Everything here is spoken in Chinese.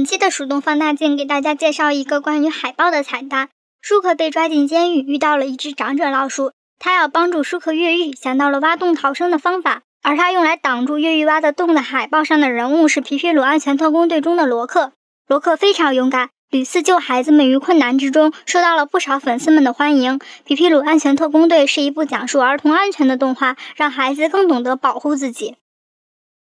本期的鼠洞放大镜给大家介绍一个关于海豹的彩蛋：舒克被抓进监狱，遇到了一只长者老鼠，他要帮助舒克越狱，想到了挖洞逃生的方法。而他用来挡住越狱挖的洞的海报上的人物是皮皮鲁安全特工队中的罗克。罗克非常勇敢，屡次救孩子们于困难之中，受到了不少粉丝们的欢迎。皮皮鲁安全特工队是一部讲述儿童安全的动画，让孩子更懂得保护自己。